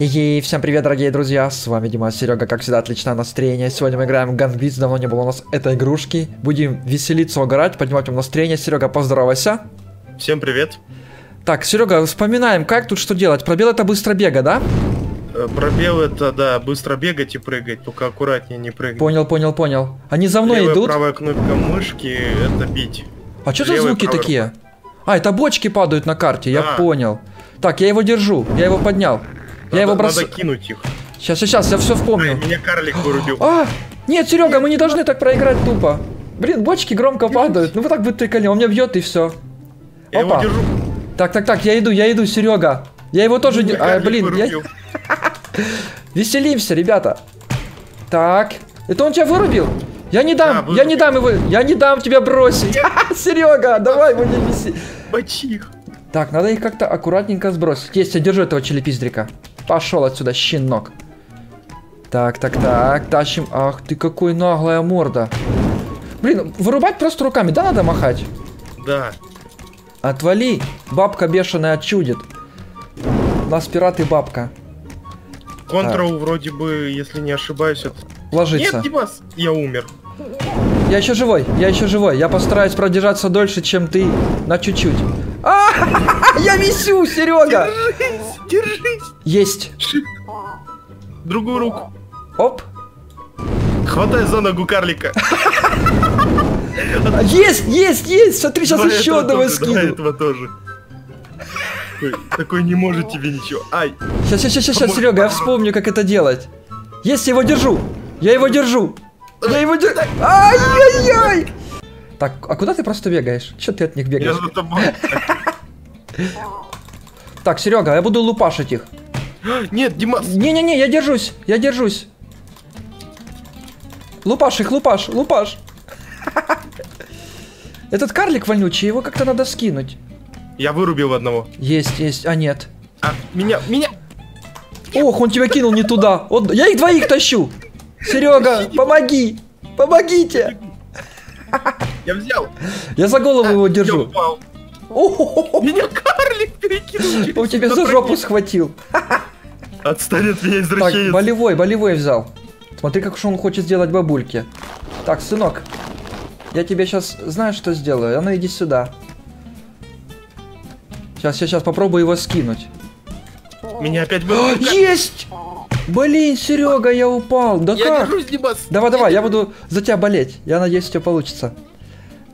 И всем привет, дорогие друзья, с вами Дима, Серега, как всегда, отличное настроение. Сегодня мы играем в Ганбиз, давно не было у нас этой игрушки. Будем веселиться, угорать, поднимать вам настроение. Серега, поздоровайся. Всем привет. Так, Серега, вспоминаем, как тут что делать. Пробел это быстро бега, да? Э, Пробел это, да, быстро бегать и прыгать, только аккуратнее не прыгать. Понял, понял, понял. Они за мной Левая, идут. правая кнопка мышки это бить. А что за звуки правая. такие? А, это бочки падают на карте, я Да. понял. Так, я его держу, я его поднял. Я его Надо- бросаю. Надо кинуть их. Сейчас, сейчас, я все Ай, вспомнил. меня карлик вырубил. А! Нет, Серега, мы не должны так проиграть тупо. Блин, бочки громко падают. Ну вот так будет прикольно. Он меня бьет и все. Я опа. Так, так, так, я иду, я иду, Серега. Я его тоже... А, блин, я... Веселимся, ребята. Так. Это он тебя вырубил? Я не дам, Да, я не дам его, я не дам тебя бросить. Серега, давай, мы не виси. Мочи их. Так, надо их как-то аккуратненько сбросить. Есть, я держу этого челепиздрика. Пошел отсюда, щенок. Так, так, так, тащим. Ах ты какой наглая морда. Блин, вырубать просто руками, да, надо махать? Да. Отвали, бабка бешеная отчудит. У нас пират и бабка. Контрол вроде бы, если не ошибаюсь, это... Ложится. Нет, Димас, я умер. Я еще живой, я еще живой. Я постараюсь продержаться дольше, чем ты на чуть-чуть. Я висю, Серега. Держись, держись. Есть. Другую руку. Оп. Хватай за ногу карлика. Есть, есть, есть. Смотри, сейчас Давай еще одного тоже, давай скину. этого тоже. Такой- Такой не может тебе ничего. Ай, Сейчас, сейчас, сейчас, сейчас, Серега, я вспомню, как это делать. Есть, я его держу. Я его держу. Я его держу. Ай-яй-яй. Так, а куда ты просто бегаешь? Че ты от них я бегаешь? за тобой. Так, Серега, я буду лупашить их. Нет, Димас. Не-не-не, я держусь, я держусь. Лупаш их, лупаш, лупаш. Этот карлик вонючий, его как-то надо скинуть. Я вырубил одного. Есть, есть, а нет. А, меня, меня. Ох, он тебя кинул не туда. Он- Я их двоих тащу. Серега, помоги. Помогите. Я взял. Я за голову его Я держу. упал. О, Меня перекинул. Он тебя за жопу схватил. Отстань от меня, Так, извращенец. болевой, болевой взял. Смотри, как уж он хочет сделать бабульки. Так, сынок, я тебе сейчас знаешь, что сделаю? А ну иди сюда. Сейчас, сейчас, сейчас попробую его скинуть. Меня опять было. есть! Блин, Серега, я упал. Да Я как? держусь, Димас. Давай, давай, я буду за тебя болеть. Я надеюсь, у тебя получится.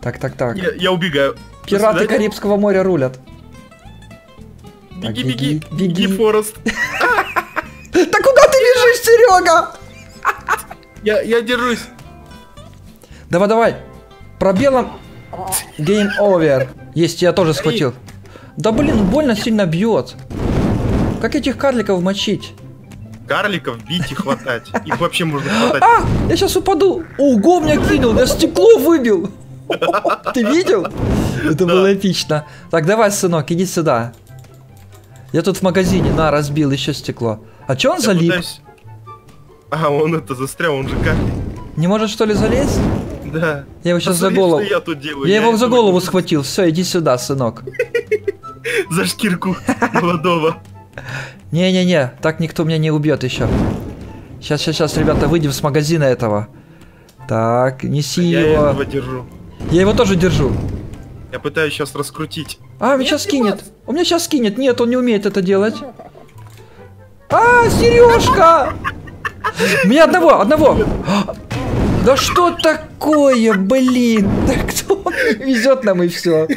Так, так, так. Я, я убегаю. Пираты. Карибского моря рулят. Беги, беги, беги, беги. беги, Форест. Да куда ты бежишь, Серега? Я, я держусь. Давай, давай. Пробелом. Game over. Есть, я тоже схватил. Да блин, больно сильно бьет. Как этих карликов мочить? Карликов бить и хватать. Их вообще можно хватать. А! Я сейчас упаду. Ого, меня кинул, я стекло выбил. Ты видел? Это было эпично. Так, давай, сынок, иди сюда. Я тут в магазине, на, разбил еще стекло. А че он Я залип? пытаюсь- А, он это застрял, он же карлик. Не может что ли залезть? Да. Я его сейчас за Посмотри, голову. что я тут делаю. Я его за голову не- схватил. Все, иди сюда, сынок. За шкирку молодого. Не-не-не, так никто меня не убьет еще. Сейчас, сейчас, сейчас, ребята, выйдем с магазина этого. Так, неси Я его. держу. Я его тоже держу. Я пытаюсь сейчас раскрутить. А, меня сейчас скинет. Он меня сейчас скинет. Нет, он не умеет это делать. А, Сережка! Меня одного, одного. Да что такое, блин? Да кто везет нам и все.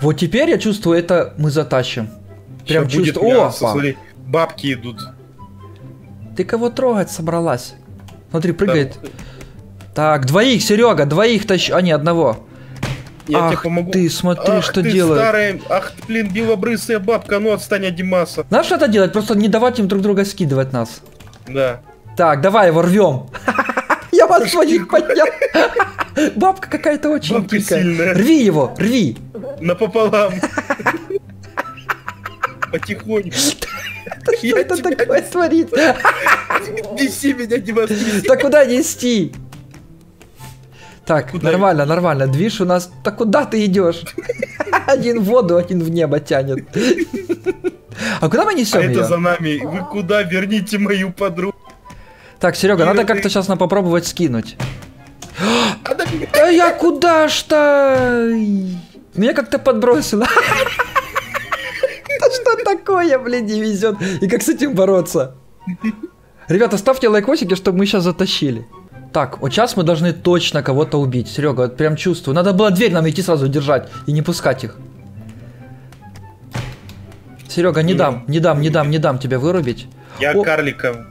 Вот теперь я чувствую, это мы затащим. Прям будет чувствую. мясо, Опа. смотри, бабки идут. Ты кого трогать собралась? Смотри, прыгает. Так, двоих, Серега, двоих тащу. А, не, одного. Я Ах тебе помогу. ты, смотри, Ах что ты делает. старая, ах ты, блин, белобрысая бабка, ну отстань от Димаса. Знаешь, что это делать? Просто не давать им друг друга скидывать нас. Да. Так, давай его рвем. Я вас своих поднял. Бабка какая-то очень Бабка сильная. Рви его, рви. Напополам. Потихоньку. Что это такое творит? Неси меня, Димас. Да куда нести? Так, Куда нормально, нормально. Движ у нас. Так куда ты идешь? Один в воду, один в небо тянет. А куда мы А несем это ее? за нами. Вы куда? Верните мою подругу. Так, Серега, надо как-то сейчас нам попробовать скинуть. Да я куда ж-то? Меня как-то подбросило. Да что такое, блин, не везет? И как с этим бороться? Ребята, ставьте лайкосики, чтобы мы сейчас затащили. Так, вот сейчас мы должны точно кого-то убить. Серега, вот прям чувствую. Надо было дверь нам идти сразу держать и не пускать их. Серега, не дам, не дам, не дам, не дам тебя вырубить. Я О. карлика.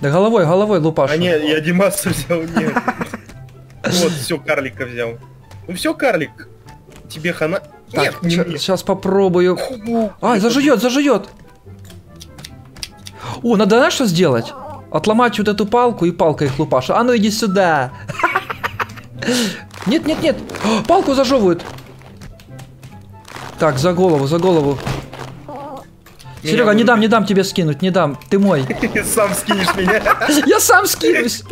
Да головой, головой лупашу. А нет, я Димаса взял, нет. Вот, все, карлика взял. Ну все, карлик. Тебе хана... Мне. сейчас попробую. Ай, зажует, зажует. О, надо знаешь, что сделать? Отломать вот эту палку и палкой их лупашу. А ну иди сюда. Нет, нет, нет. Палку зажевывают. Так, за голову, за голову. Серега, не дам, не дам тебе скинуть, не дам. Ты мой. Сам скинешь меня. Я сам скинусь.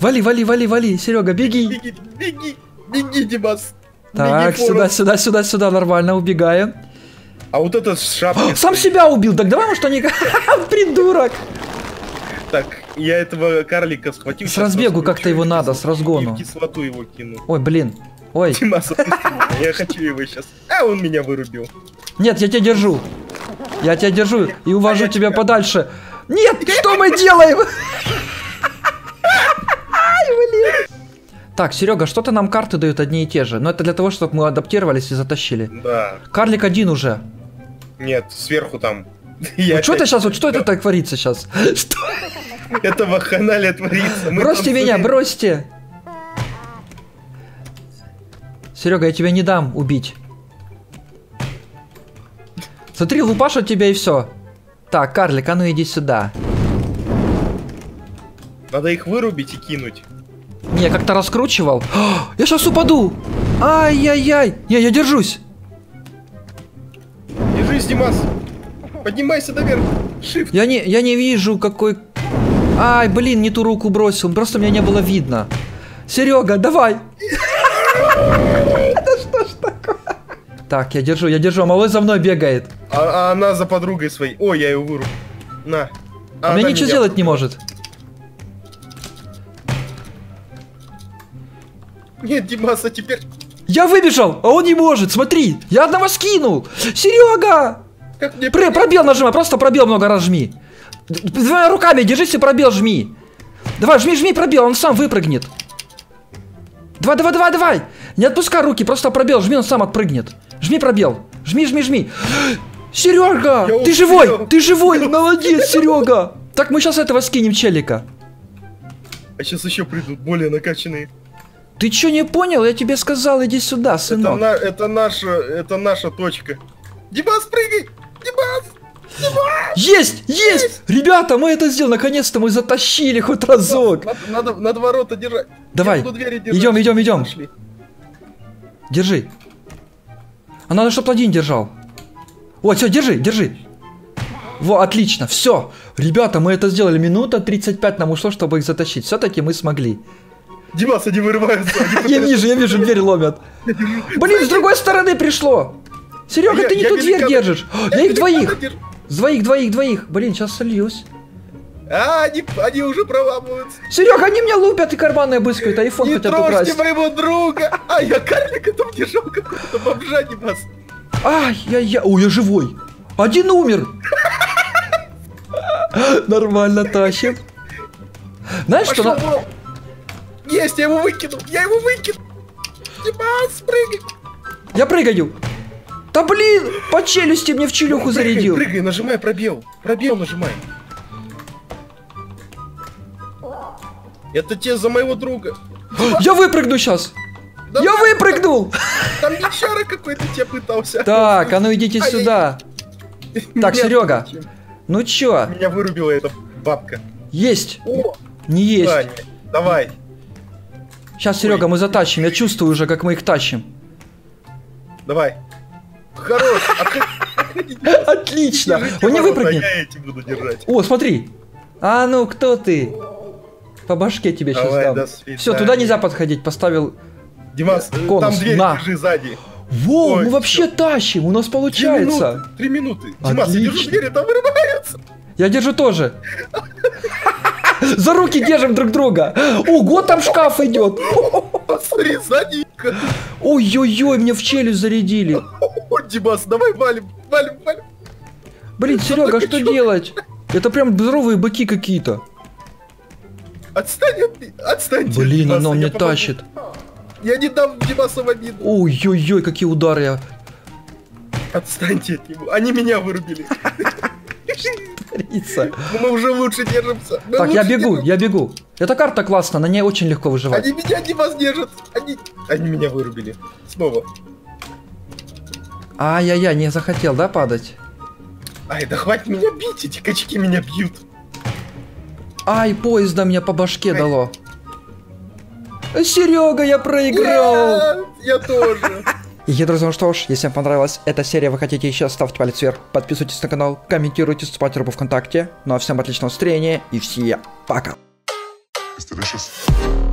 Вали, вали, вали, вали. Серега, беги. Беги, беги, беги, Димас. Так, Беги, сюда, сюда, сюда, сюда, нормально, убегаем. А вот этот с. Сам себя убил, так давай, может, они... Придурок. Так, я этого карлика схватил. С разбегу как-то его надо, с разгону. и в кислоту его кину. Ой, блин. Ой, Димас, я хочу его сейчас. А, он меня вырубил. нет, я тебя держу. Я тебя держу и увожу А тебя тебя- подальше. Нет, что мы делаем? Так, Серега, что-то нам карты дают одни и те же. Но это для того, чтобы мы адаптировались и затащили. Да. Карлик один уже. Нет, сверху там. Ну Я что это сейчас? Вот что это так творится сейчас? Что? Это вахханалия творится. Мы Бросьте меня, бросьте. Серега, я тебя не дам убить. Смотри, лупашу тебя и все. Так, карлик, а ну иди сюда. Надо их вырубить и кинуть. Не, я как-то раскручивал. А, я сейчас упаду. Ай-яй-яй. Не, я держусь. Держись, Димас. Поднимайся наверх. Shift. Я не, я не вижу, какой... Ай, блин, не ту руку бросил. Просто меня не было видно. Серега, давай. Это что ж такое? Так, я держу, я держу. а Малой за мной бегает. А, а она за подругой своей. О, я ее вырубил. На. А она мне ничего меня- сделать не может. Нет, Димас, а теперь... Я выбежал, а он не может. Смотри, я одного скинул. Серега! Как мне... Пр- пробел нажимай, просто пробел много раз жми. Двумя руками держись и пробел жми. Давай, жми, жми пробел, он сам выпрыгнет. Давай, давай, давай, давай. Не отпускай руки, просто пробел жми, он сам отпрыгнет. Жми пробел. Жми, жми, жми. Серега, ты успел. живой, ты живой, молодец, Серега. Так мы сейчас этого скинем челика. А сейчас еще придут более накачанные. Ты что не понял? Я тебе сказал, иди сюда, Это, сынок. на- это наша, это наша точка. Димас, прыгай! Димас! Есть, есть! Ребята, мы это сделали, наконец-то мы затащили хоть разок. Надо, надо, надо ворота держать. Давай, идем, идем, идем. Пошли. Держи. А надо, чтобы один держал. Вот, все, держи, держи. Во, отлично, все. Ребята, мы это сделали. Минута 35 нам ушло, чтобы их затащить. Все-таки мы смогли. Димас, они вырываются. Я вижу, я вижу, дверь ломят. Блин, с другой стороны пришло. Серега, Я- ты не я ту дверь держишь. Я их великана двоих. держу. С двоих, двоих, двоих. Блин, сейчас сольюсь. А, они, они уже проламываются. Серега, они меня лупят и карманы обыскивают, айфон Не хотят трожьте украсть. моего друга. А, я карлика там держал какого-то бомжа, Димас. Ай, я, я, ой, я живой. Один умер. Нормально тащим. Знаешь, что на... вон. Есть, я его выкинул. Я его выкинул. Димас, прыгай. Я прыгаю. Да блин, по челюсти мне в челюху Прыгай, зарядил. Прыгай, нажимай пробел. Пробел нажимай. Это те за моего друга. Я выпрыгну сейчас. Да Я выпрыгнул. Там бичара какой-то тебя пытался. Так, а ну идите Ай, сюда. Так, Нет, Серега. Ну чё, Меня вырубила эта бабка. есть, О, не есть. нет. давай. Сейчас, Серега, мы затащим. Я чувствую уже, как мы их тащим. Давай. Хорош. отходи, Отлично. Он не выпрыгнет. Я эти буду держать. О, смотри. А ну, кто ты? По башке тебе сейчас дам. Все, туда нельзя подходить. Поставил. Димас, э, Конус, там дверь на. держи сзади. Во, Ой, мы вообще тащим, у нас Три получается. минуты. Три минуты. Димас, я держу дверь, а там вырывается. Я держу тоже. За руки держим друг друга. Ого, там шкаф идет. Смотри, сзади. Ой-ой-ой, мне в челюсть зарядили. Димас, давай валим, валим, валим. Блин, Серега, а что делать? Это прям здоровые быки какие-то. Отстань от меня, отстаньте. от Блин, Димаса, оно я мне помогу. тащит. Я не дам Димаса в обиду. Ой-ой-ой, какие удары я. Отстаньте от него. Они меня вырубили. мы уже лучше держимся. Мы Так, я бегу, держимся. я бегу. Эта карта классная, на ней очень легко выживать. Они меня не воздержат. Они... Они меня вырубили. Снова. Ай-яй-яй, не захотел, да, падать? Ай, да хватит меня бить, эти качки меня бьют. Ай, поезда мне по башке дало. Серега, я проиграл. Нет, я тоже. И, друзья, ну что ж, если вам понравилась эта серия, вы хотите еще, ставьте палец вверх, подписывайтесь на канал, комментируйте, вступайте в группу ВКонтакте. Ну а всем отличного настроения и всем пока. It's delicious.